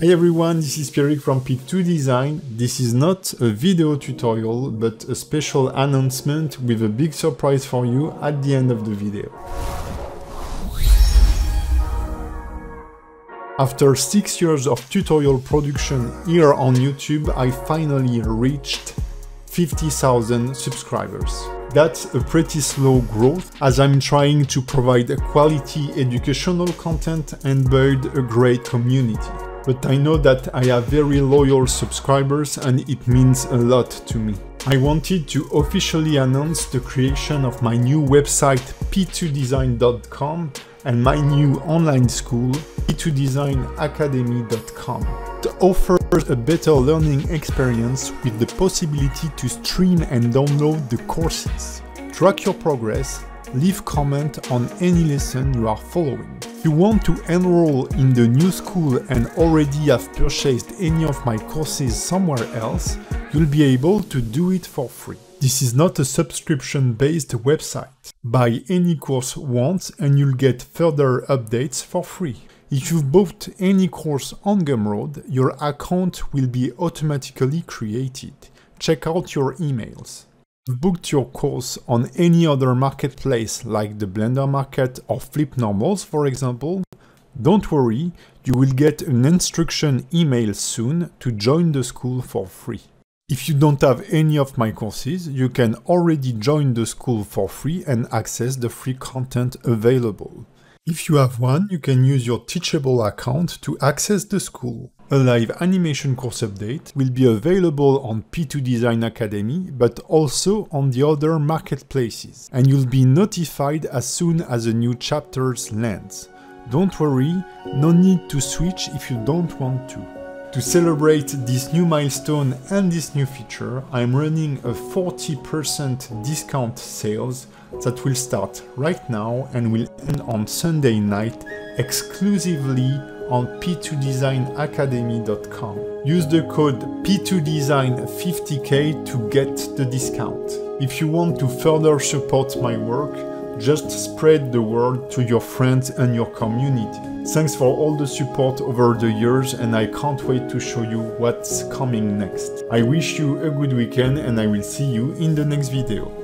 Hi everyone, this is Pierrick from P2 Design. This is not a video tutorial, but a special announcement with a big surprise for you at the end of the video. After 6 years of tutorial production here on YouTube, I finally reached 50,000 subscribers. That's a pretty slow growth as I'm trying to provide a quality educational content and build a great community. But I know that I have very loyal subscribers and it means a lot to me. I wanted to officially announce the creation of my new website p2design.com and my new online school p2designacademy.com that offers a better learning experience with the possibility to stream and download the courses. Track your progress, leave comment on any lesson you are following. If you want to enroll in the new school and already have purchased any of my courses somewhere else, you'll be able to do it for free. This is not a subscription-based website. Buy any course once and you'll get further updates for free. If you've bought any course on Gumroad, your account will be automatically created. Check out your emails. Booked your course on any other marketplace like the Blender Market or Flipped Normals for example, don't worry, you will get an instruction email soon to join the school for free. If you don't have any of my courses, you can already join the school for free and access the free content available. If you have one, you can use your Teachable account to access the school. Alive animation course update will be available on P2 Design Academy, but also on the other marketplaces, and you'll be notified as soon as a new chapters lands. Don't worry, no need to switch if you don't want to. To celebrate this new milestone and this new feature, I'm running a 40% discount sales that will start right now and will end on Sunday night exclusively on p2designacademy.com. Use the code p2design50k to get the discount. If you want to further support my work, just spread the word to your friends and your community. Thanks for all the support over the years and I can't wait to show you what's coming next. I wish you a good weekend and I will see you in the next video.